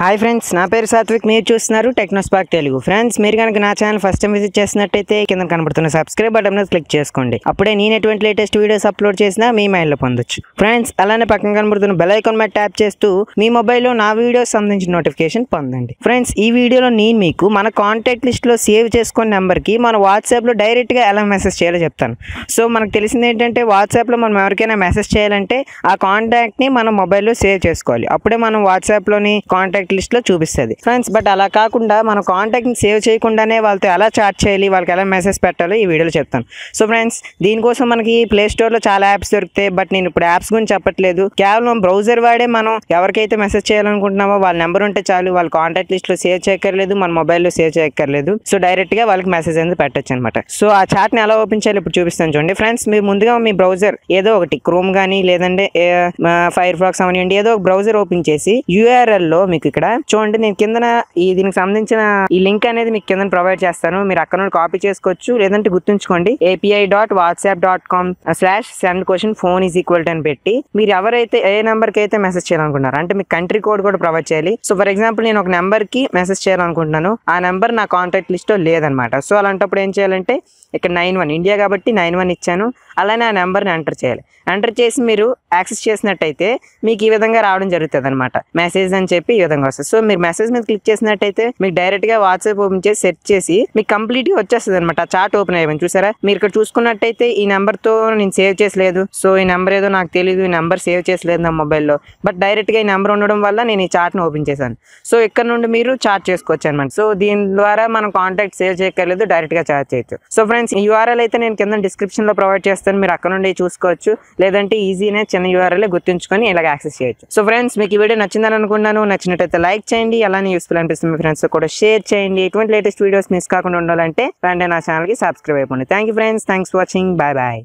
Hi friends నా పేరు సాత్విక్ మీరు చూస్తున్నారు టెక్నోస్పాక్ తెలుగు. ఫ్రెండ్స్ మీరు కనుక నా ఛానల్ ఫస్ట్ టైం విజిట్ చేసినట్టయితే కింద కనబడుతున్న సబ్స్క్రైబ్ బటన్ మీద క్లిక్ చేసుకోండి. అప్పుడే నేను ఎటువంటి లేటెస్ట్ వీడియోస్ అప్లోడ్ చేసినా మీ మైండ్లో పొందొచ్చు. ఫ్రెండ్స్ అలానే పక్కన కనబడుతున్న బెల్ ఐకాన్ మీద ట్యాప్ చేస్తూ మీ మొబైల్లో నా వీడియోస్ సంబంధించిన నోటిఫికేషన్ పొందండి. ఫ్రెండ్స్ ఈ వీడియోలో నేను మీకు మన కాంటాక్ట్ లిస్ట్లో సేవ్ చేసుకున్న నెంబర్కి మన వాట్సాప్లో డైరెక్ట్గా ఎలా మెసేజ్ చేయాలో చెప్తాను. సో మనకు తెలిసింది ఏంటంటే వాట్సాప్లో మనం ఎవరికైనా మెసేజ్ చేయాలంటే ఆ కాంటాక్ట్ని మన మొబైల్లో సేవ్ చేసుకోవాలి. అప్పుడే మనం వాట్సాప్లోని కాంటాక్ట్ లిస్ట్లో చూపిస్తుంది. ఫ్రెండ్స్ బట్ అలా కాకుండా మన కాంటాక్ట్ని సేవ్ చేయకుండానే వాళ్ళతో ఎలా చాట్ చేయాలి వాళ్ళకి ఎలా మెసేజ్ పెట్టాలో ఈ వీడియోలో చెప్తాను. సో ఫ్రెండ్స్ దీనికోసం మనకి ప్లే స్టోర్లో చాలా యాప్స్ దొరుకుతాయి బట్ నేను ఇప్పుడు యాప్స్ గురించి చెప్పట్లేదు. కేవలం బ్రౌజర్ వాడే మనం ఎవరికైతే మెసేజ్ చేయాలనుకుంటున్నామో వాళ్ళ నెంబర్ ఉంటే చాలు వాళ్ళ కాంటాక్ట్ లిస్ట్లో సేవ్ చేయక్కర్లేదు మన మొబైల్లో సేవ్ చేయక్కర్లేదు. సో డైరెక్ట్గా వాళ్ళకి మెసేజ్ అనేది పెట్టచ్చు అనమాట సో ఆ చాట్ని ఎలా ఓపెన్ చేయాలి ఇప్పుడు చూపిస్తాను చూడండి. ఫ్రెండ్స్ మీరు ముందుగా మీ బ్రౌజర్ ఏదో ఒకటి క్రోమ్ కానీ లేదంటే ఫైర్ ఫాక్స్ అవనివ్వండి ఏదో ఒక బ్రౌజర్ ఓపెన్ చేసి యూఆర్ఎల్లో మీకు ఇక్కడ. చూడండి నేను కిందన ఈ దీనికి సంబంధించిన ఈ లింక్ అనేది మీకు కింద ప్రొవైడ్ చేస్తాను. మీరు అక్కడ నుండి కాపీ చేసుకోవచ్చు. లేదంటే గుర్తుంచుకోండి API dot WhatsApp dot com slash send question phone is equal అని పెట్టి మీరు ఎవరైతే ఏ నెంబర్కి అయితే మెసేజ్ చేయాలనుకుంటున్నారు అంటే మీకు కంట్రీ కోడ్ కూడా ప్రొవైడ్ చేయాలి. సో ఫర్ ఎగ్జాంపుల్ నేను ఒక నెంబర్కి మెసేజ్ చేయాలనుకుంటున్నాను. ఆ నెంబర్ నా కాంటాక్ట్ లిస్ట్లో లేదనమాట. సో అలాంటప్పుడు ఏం చేయాలంటే ఇక్కడ నైన్ వన్ ఇండియా కాబట్టి నైన్ వన్ ఇచ్చాను. అలానే ఆ నెంబర్ని ఎంటర్ చేయాలి. ఎంటర్ చేసి మీరు యాక్సెస్ చేసినట్టయితే మీకు ఈ విధంగా రావడం జరుగుతుంది అనమాట మెసేజ్ అని చెప్పి ఈ విధంగా వస్తుంది సో మీరు మెసేజ్ మీద క్లిక్ చేసినట్టయితే మీకు డైరెక్ట్గా వాట్సాప్ ఓపెన్ చేసి సెర్చ్ చేసి మీకు కంప్లీట్గా వచ్చేస్తుంది అనమాట చాట్ ఓపెన్ అయిపోయింది చూసారా? మీరు ఇక్కడ చూసుకున్నట్టయితే ఈ నెంబర్తో నేను సేవ్ చేసలేదు. సో ఈ నెంబర్ ఏదో నాకు తెలియదు ఈ నెంబర్ సేవ్ చేసలేదు నా మొబైల్లో బట్ డైరెక్ట్గా ఈ నెంబర్ ఉండడం వల్ల నేను ఈ చాట్ను ఓపెన్ చేశాను. సో ఇక్కడ నుండి మీరు చాట్ చేసుకోవచ్చు అనమాట సో దీని ద్వారా మనం కాంటాక్ట్ సేవ్ చేయక్కర్లేదు డైరెక్ట్గా చాట్ చేయొచ్చు. సో ఫ్రెండ్స్ ఈ యూఆర్ఎల్ అయితే నేను కింద డిస్క్రిప్షన్లో ప్రొవైడ్ చేస్తాను. మీరు అక్కడ నుండి చూసుకోవచ్చు. లేదంటే ఈజీనే చిన్న యూఆర్ఎల్ గుర్తుంచుకొని ఇలాగ యాక్సెస్ చేయొచ్చు. సో ఫ్రెండ్స్ మీకు ఈ వీడియో నచ్చిందని అనుకున్నాను నచ్చినట్టయితే లైక్ చేయండి అలానే యూస్ఫుల్ అనిపిస్తుంది మీ ఫ్రెండ్స్ కూడా షేర్ చేయండి. ఎటువంటి లేటెస్ట్ వీడియోస్ మిస్ కాకుండా ఉండాలంటే వెంటనే నా ఛానల్కి సబ్స్క్రైబ్ అయిపోండి. Thank you friends thanks for watching bye bye